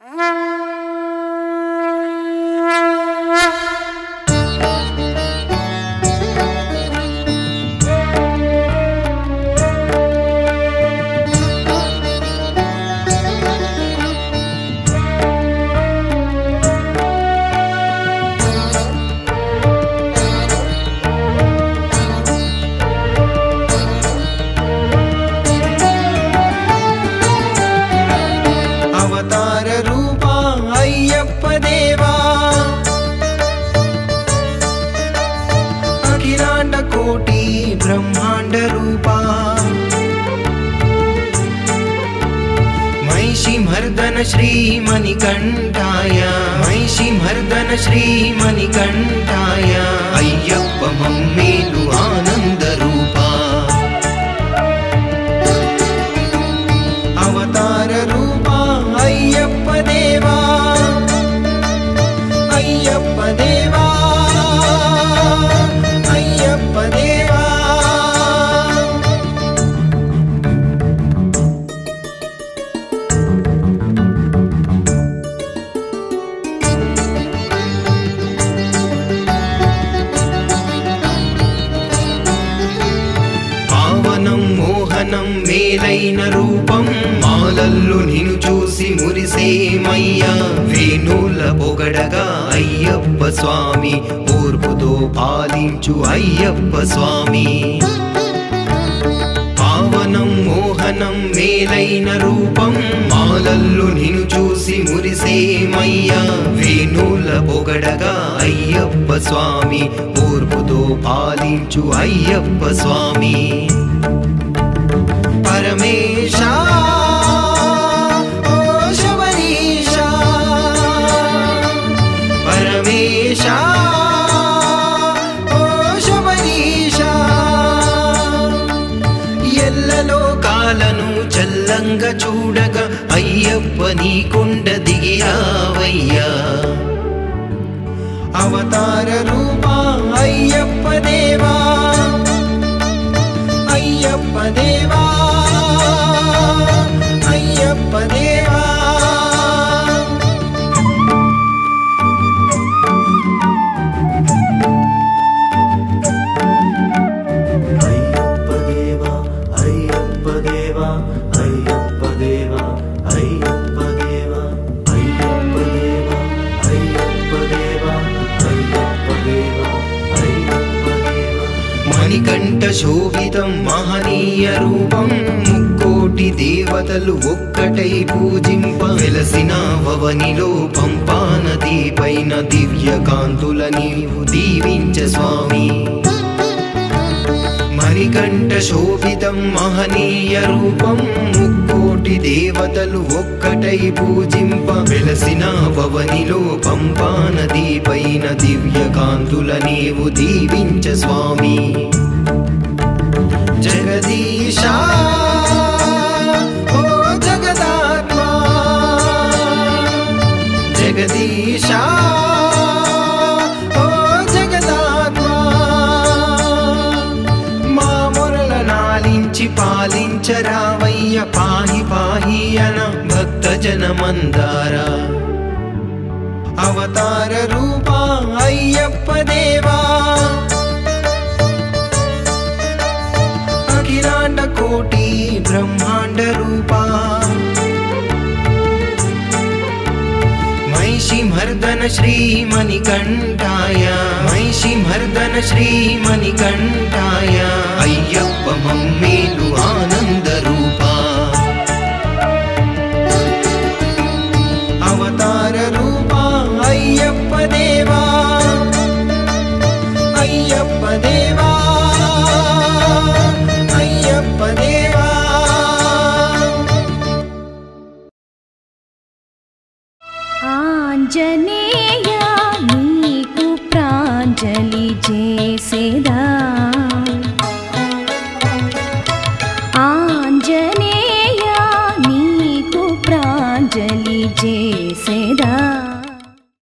Ah! అఖిలాండ కోటి బ్రహ్మాండ రూపా. మైషి మర్దన శ్రీమణికంఠాయ. మైషి మర్దన శ్రీమణికంఠాయ. అయ్యప్ప మమ్మేలు ఆనంద రూపా. అవతార రూపా అయ్యప్ప దేవా. అయ్యప్ప దేవా. మోహనం మేలైన రూపం. మాలల్లు నిను చూసి మురిసేమయ్యా. వేణుల పొగడగా అయ్యప్ప స్వామి. ఓర్పుతో పాలించు అయ్యప్ప స్వామి. పావనం మోహనం మేలైన రూపం. మాలల్లు నిను చూసి మురిసేమయ్యా. వేణుల పొగడగా అయ్యప్ప స్వామి. ఓర్పుతో పాలించు అయ్యప్ప స్వామి. పరమేశ ఓ శబరీశ. పరమేశ ఓ శబరీశ. ఎల్లలో కాలను చల్లంగా చూడగా అయ్యప్ప నీ కొండ దిగిరావయ్యా అవతార రూపా అయ్యప్ప దేవా. అయ్యప్ప దేవా. మణికంఠ శోభితం మహనీయ రూపం ముక్కోటి దేవతలు ఒక్కటై పూజింప వెలసిన భవనిలో పంపా నది పైన దివ్య కాంతుల నీవు దీవించ స్వామి. మణికంఠ శోభితం మహనీయ రూపం. ముక్కోటి దేవతలు ఒక్కటై పూజింప. వెలసిన భవనిలో పంపా నది పైన దివ్య కాంతుల నీవు దీవించ స్వామి. జగదీశా ಚರಾವಯ್ಯ ಪಾಹಿ ಪಾಹಿಯನ ಭಕ್ತ ಜನ ಮಂದಾರ. ಅವತಾರ ರೂಪ ಅಯ್ಯಪ್ಪ ದೇವಾ. ಅಖಿರಾಂಡ ಕೋಟಿ ಬ್ರಹ್ಮಾಂಡ ರೂಪ. ಮಹಿಷಿ ಮರ್ದನ ಶ್ರೀ ಮಣಿಕಂಠಾಯ ಮಹಿಷಿ ಮರ್ದನ ಶ್ರೀ ಮಣಿಕಂಠಾಯ ಅಯ್ಯಪ್ಪ ಮಮ್ಮೇಲು ಆನ ఆంజనేయ నీకు ప్రాంజలి చేసేదా?